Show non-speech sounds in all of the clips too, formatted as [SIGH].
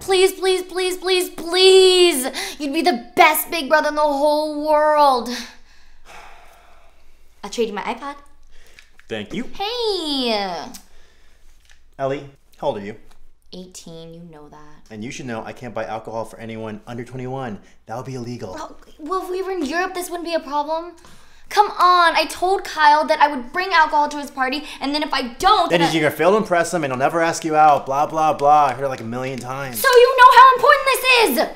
Please, please, please, please, please. You'd be the best big brother in the whole world. I'll trade you my iPod. Thank you. Hey! Ellie, how old are you? 18, you know that. And you should know I can't buy alcohol for anyone under 21. That would be illegal. Oh, well, if we were in Europe, this wouldn't be a problem. Come on, I told Kyle that I would bring alcohol to his party, and then if I don't, Then then you're gonna fail to impress him and he'll never ask you out. Blah blah blah. I heard it like a million times. so you know how important this is!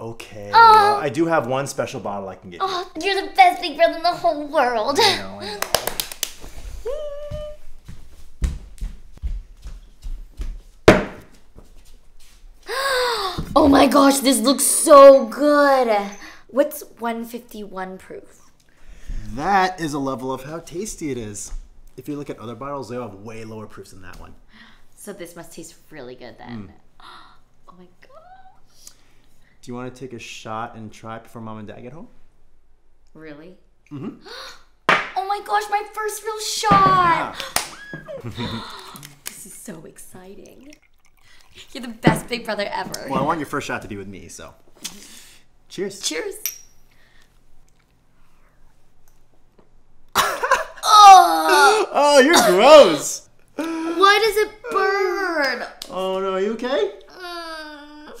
Okay. Oh. well, I do have one special bottle I can get. you. Oh, you're the best big brother in the whole world. I know, I know. Oh my gosh, this looks so good. What's 151 proof? That is a level of how tasty it is. If you look at other bottles, they have way lower proofs than that one. So this must taste really good then. [GASPS] Oh my god. Do you want to take a shot and try it before mom and dad get home? Really? Mm-hmm. [GASPS] oh my gosh, my first real shot! [LAUGHS] this is so exciting. You're the best big brother ever. Well, I want your first shot to be with me, so. Cheers. Cheers. [LAUGHS] oh, Oh, you're gross. why does it burn? Oh no, are you okay? Mm.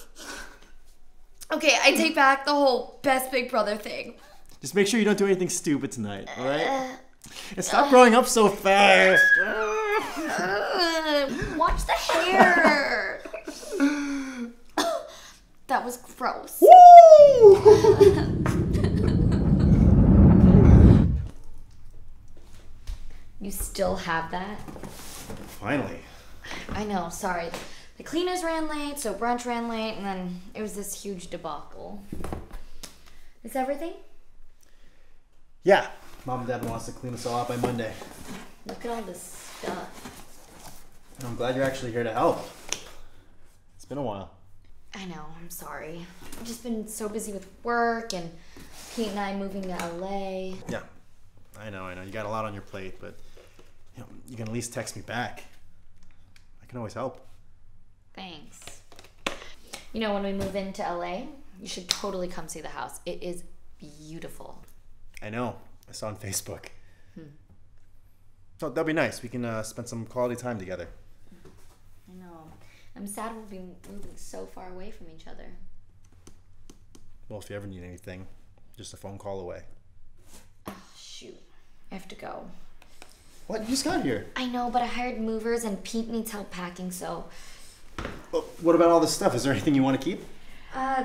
Okay, I take back the whole best big brother thing. Just make sure you don't do anything stupid tonight, alright? And stop growing up so fast. Uh, watch the hair. That was gross. [LAUGHS] You still have that? Finally. I know, sorry. The cleaners ran late, so brunch ran late, and then it was this huge debacle. Is everything? Yeah. Mom and dad wants to clean us all out by Monday. Look at all this stuff. I'm glad you're actually here to help. It's been a while. I know, I'm sorry. I've just been so busy with work and Pete and I moving to LA. Yeah. I know, I know. You got a lot on your plate, but you know, you can at least text me back. I can always help. Thanks. You know, when we move into LA, you should totally come see the house. It is beautiful. I know. I saw on Facebook. So that'll be nice. We can uh, spend some quality time together. I'm sad we'll be moving so far away from each other. Well, if you ever need anything, just a phone call away. Shoot. I have to go. What? You just got here. I know, but I hired movers and Pete needs help packing, so. Well, what about all this stuff? Is there anything you want to keep? Uh,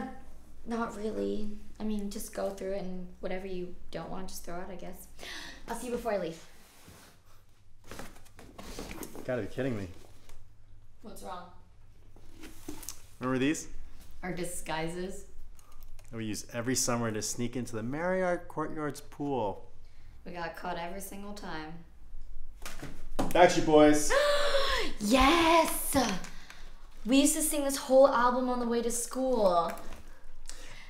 not really. I mean, just go through it and whatever you don't want, just throw out, I guess. I'll see you before I leave. You Gotta be kidding me. What's wrong? Remember these? Our disguises. that we use every summer to sneak into the Marriott Courtyard's pool. We got caught every single time. Backstreet Boys. [GASPS] Yes! We used to sing this whole album on the way to school.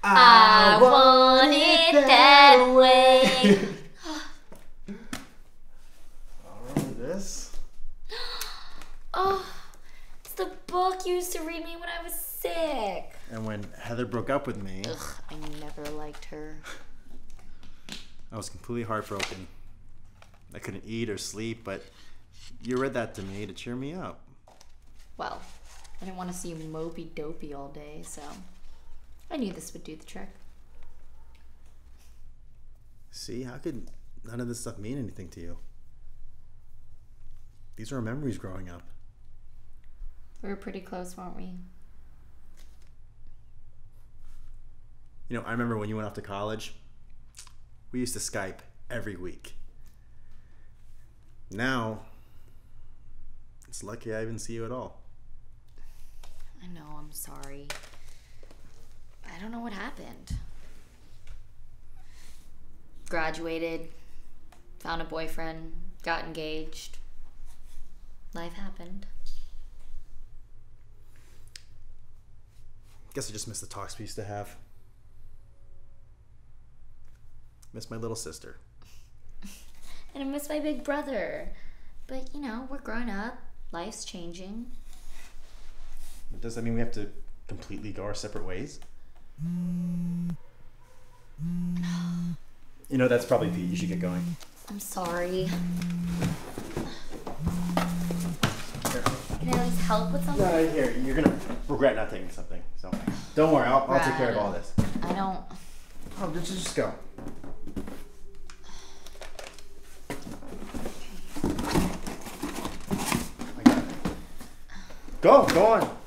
I want it that way. [LAUGHS] I remember this. Oh, it's the book you used to read me when I was sick. And when Heather broke up with me, Ugh, I never liked her. [LAUGHS] I was completely heartbroken. I couldn't eat or sleep, but you read that to me to cheer me up. Well, I didn't want to see you mopey dopey all day, so I knew this would do the trick. See, how could none of this stuff mean anything to you? These are our memories growing up. We were pretty close, weren't we? You know, I remember when you went off to college, we used to Skype every week. Now, it's lucky I even see you at all. I know, I'm sorry. I don't know what happened. Graduated, found a boyfriend, got engaged. Life happened. Guess I just miss the talks we used to have. Miss my little sister. [LAUGHS] And I miss my big brother. But you know, we're grown up. Life's changing. Does that mean we have to completely go our separate ways? [GASPS] You know, that's probably Pete. You should get going. I'm sorry. Can I at least help with something? No, here. You're gonna regret not taking something. So don't worry. I'll, I'll take care of all this. I don't. Oh, just just go. I got it. Go, go on.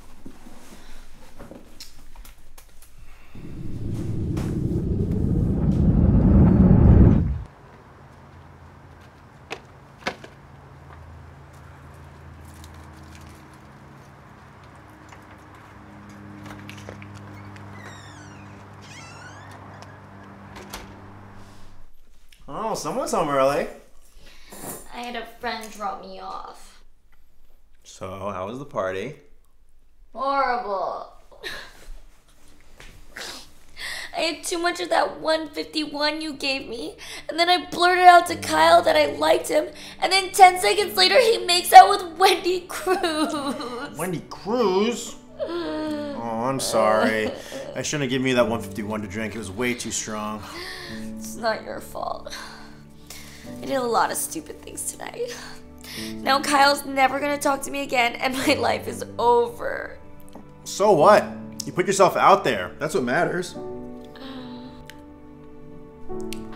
Oh, someone's home early. I had a friend drop me off. So, how was the party? Horrible. I had too much of that 151 you gave me, and then I blurted out to Kyle that I liked him, and then 10 seconds later he makes out with Wendy Cruz. Wendy Cruz? [SIGHS] Oh, I'm sorry. I shouldn't have given you that 151 to drink. It was way too strong. It's not your fault. I did a lot of stupid things tonight. Now Kyle's never gonna talk to me again, and my [LAUGHS] life is over. So what? You put yourself out there. That's what matters.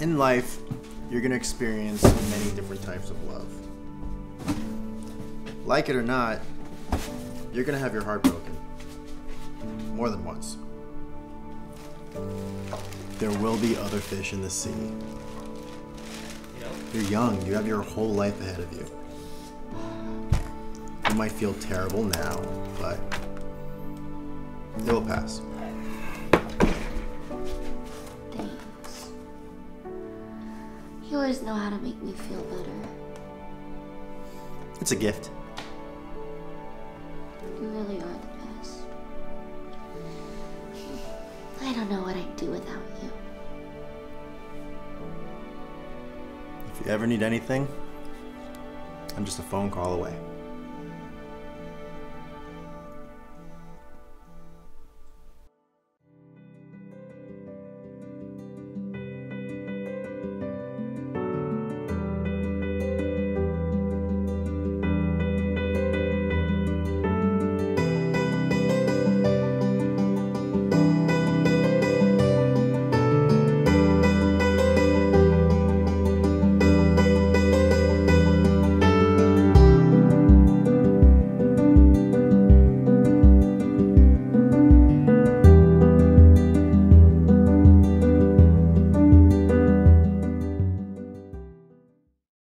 In life, you're going to experience many different types of love. Like it or not, you're going to have your heart broken. More than once. There will be other fish in the sea. You're young, you have your whole life ahead of you. You might feel terrible now, but it will pass. Thanks. You always know how to make me feel better. It's a gift. Do without you. If you ever need anything, I'm just a phone call away.